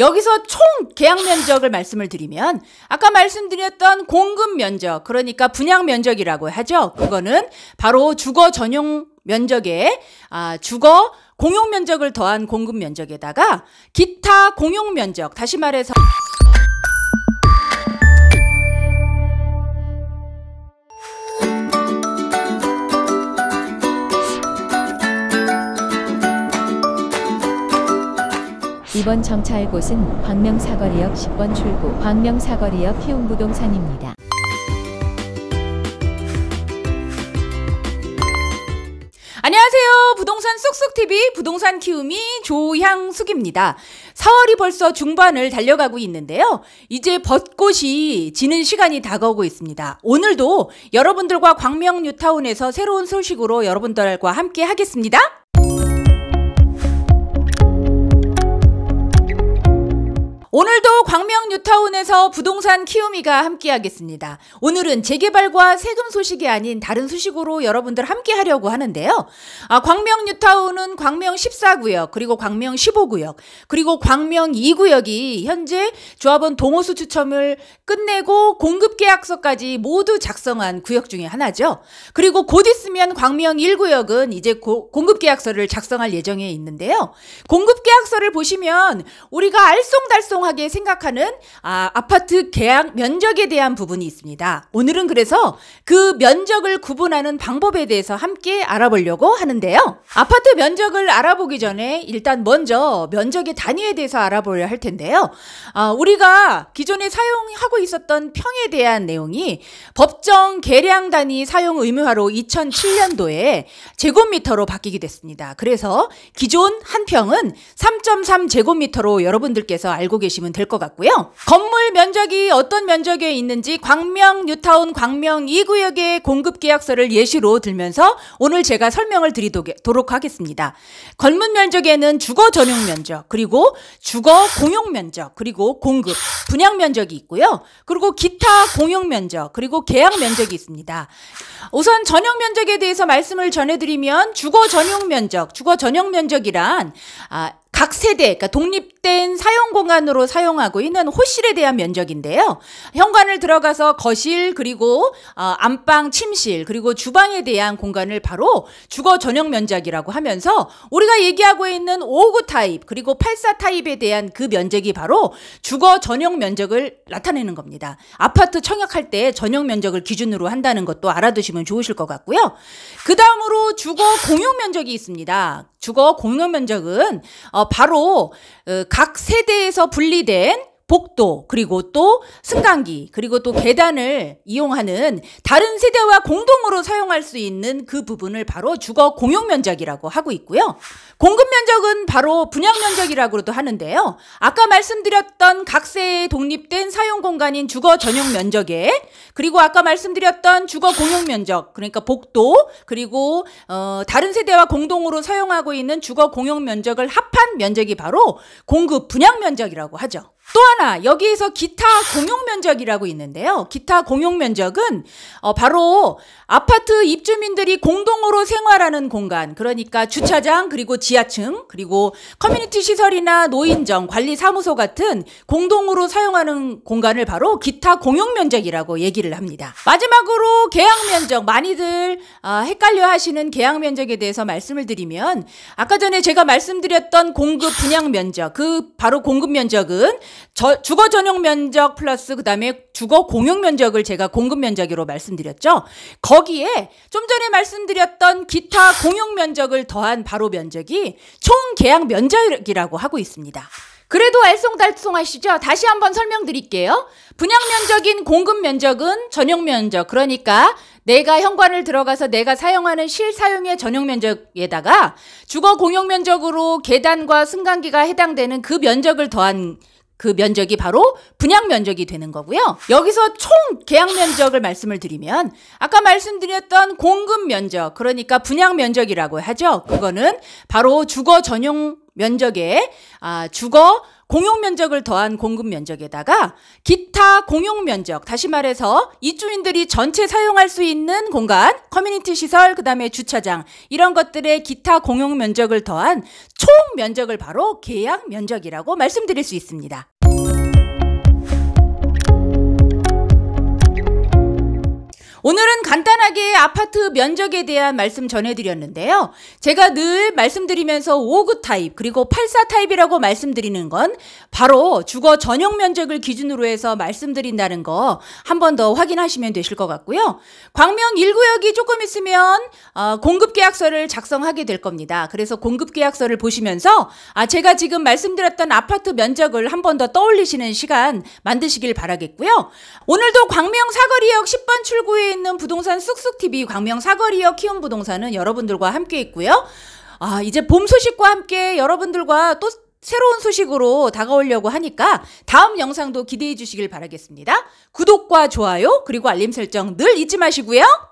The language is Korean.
여기서 총 계약 면적을 말씀을 드리면 아까 말씀드렸던 공급 면적 그러니까 분양 면적이라고 하죠. 그거는 바로 주거 전용 면적에 아, 주거 공용 면적을 더한 공급 면적에다가 기타 공용 면적 다시 말해서 이번 정차할 곳은 광명사거리역 10번 출구 광명사거리역 희웅부동산입니다. 안녕하세요. 부동산 쏙쏙TV 부동산 키우미 조향숙입니다. 4월이 벌써 중반을 달려가고 있는데요. 이제 벚꽃이 지는 시간이 다가오고 있습니다. 오늘도 여러분들과 광명 뉴타운에서 새로운 소식으로 여러분들과 함께 하겠습니다. 오늘도 광명 뉴타운에서 부동산 키우미가 함께하겠습니다. 오늘은 재개발과 세금 소식이 아닌 다른 소식으로 여러분들 함께 하려고 하는데요. 아, 광명 뉴타운은 광명 14구역, 그리고 광명 15구역, 그리고 광명 2구역이 현재 조합원 동호수 추첨을 끝내고 공급 계약서까지 모두 작성한 구역 중에 하나죠. 그리고 곧 있으면 광명 1구역은 이제 고, 공급 계약서를 작성할 예정에 있는데요. 공급 계약서를 보시면 우리가 알쏭달쏭 하게 생각하는 아, 아파트 계약 면적에 대한 부분이 있습니다. 오늘은 그래서 그 면적을 구분하는 방법에 대해서 함께 알아보려고 하는데요. 아파트 면적을 알아보기 전에 일단 먼저 면적의 단위에 대해서 알아보려 할 텐데요. 아, 우리가 기존에 사용하고 있었던 평에 대한 내용이 법정 계량 단위 사용 의무화로 2007년도에 제곱미터로 바뀌게 됐습니다. 그래서 기존 한 평은 3.3 제곱미터로 여러분들께서 알고 계시 보시면 될 것 같고요. 건물 면적이 어떤 면적에 있는지 광명 뉴타운 광명 2구역의 공급 계약서를 예시로 들면서 오늘 제가 설명을 드리도록 하겠습니다. 건물 면적에는 주거 전용 면적, 그리고 주거 공용 면적, 그리고 공급, 분양 면적이 있고요. 그리고 기타 공용 면적, 그리고 계약 면적이 있습니다. 우선 전용 면적에 대해서 말씀을 전해드리면 주거 전용 면적, 주거 전용 면적이란 아, 각 세대, 그러니까 독립된 사용 공간으로 사용하고 있는 호실에 대한 면적인데요. 현관을 들어가서 거실 그리고 어, 안방, 침실 그리고 주방에 대한 공간을 바로 주거 전용 면적이라고 하면서 우리가 얘기하고 있는 5구 타입 그리고 84 타입에 대한 그 면적이 바로 주거 전용 면적을 나타내는 겁니다. 아파트 청약할 때 전용 면적을 기준으로 한다는 것도 알아두시면 좋으실 것 같고요. 그 다음으로 주거 공용 면적이 있습니다. 주거 공용 면적은 어, 바로 어, 각 세대에서 분리된 복도 그리고 또 승강기 그리고 또 계단을 이용하는 다른 세대와 공동으로 사용할 수 있는 그 부분을 바로 주거 공용 면적이라고 하고 있고요. 공급 면적은 바로 분양 면적이라고도 하는데요. 아까 말씀드렸던 각세의 독립된 사용 공간인 주거 전용 면적에 그리고 아까 말씀드렸던 주거 공용 면적 그러니까 복도 그리고 어, 다른 세대와 공동으로 사용하고 있는 주거 공용 면적을 합한 면적이 바로 공급 분양 면적이라고 하죠. 또 하나 여기에서 기타 공용 면적이라고 있는데요. 기타 공용 면적은 어, 바로 아파트 입주민들이 공동으로 생활하는 공간 그러니까 주차장 그리고 지하층 그리고 커뮤니티 시설이나 노인정 관리 사무소 같은 공동으로 사용하는 공간을 바로 기타 공용 면적이라고 얘기를 합니다. 마지막으로 계약 면적 많이들 어, 헷갈려 하시는 계약 면적에 대해서 말씀을 드리면 아까 전에 제가 말씀드렸던 공급 분양 면적 그 바로 공급 면적은 저, 주거 전용 면적 플러스 그다음에 주거 공용 면적을 제가 공급 면적으로 말씀드렸죠. 거기에 좀 전에 말씀드렸던 기타 공용 면적을 더한 바로 면적이 총 계약 면적이라고 하고 있습니다. 그래도 알쏭달쏭하시죠? 다시 한번 설명드릴게요. 분양 면적인 공급 면적은 전용 면적, 그러니까 내가 현관을 들어가서 내가 사용하는 실사용의 전용 면적에다가 주거 공용 면적으로 계단과 승강기가 해당되는 그 면적을 더한 그 면적이 바로 분양 면적이 되는 거고요. 여기서 총 계약 면적을 말씀을 드리면 아까 말씀드렸던 공급 면적 그러니까 분양 면적이라고 하죠. 그거는 바로 주거 전용 면적에 아, 주거 공용 면적을 더한 공급 면적에다가 기타 공용 면적, 다시 말해서 입주민들이 전체 사용할 수 있는 공간, 커뮤니티 시설, 그 다음에 주차장, 이런 것들의 기타 공용 면적을 더한 총 면적을 바로 계약 면적이라고 말씀드릴 수 있습니다. 오늘은 간단하게 아파트 면적에 대한 말씀 전해드렸는데요. 제가 늘 말씀드리면서 59 타입 그리고 84 타입이라고 말씀드리는 건 바로 주거 전용 면적을 기준으로 해서 말씀드린다는 거 한 번 더 확인하시면 되실 것 같고요. 광명 1구역이 조금 있으면 어, 공급 계약서를 작성하게 될 겁니다. 그래서 공급 계약서를 보시면서 아 제가 지금 말씀드렸던 아파트 면적을 한 번 더 떠올리시는 시간 만드시길 바라겠고요. 오늘도 광명 사거리역 10번 출구에 있는 부동산 쑥쑥TV 광명 사거리역 키움 부동산은 여러분들과 함께 있고요. 아, 이제 봄 소식과 함께 여러분들과 또 새로운 소식으로 다가오려고 하니까 다음 영상도 기대해 주시길 바라겠습니다. 구독과 좋아요, 그리고 알림 설정 늘 잊지 마시고요.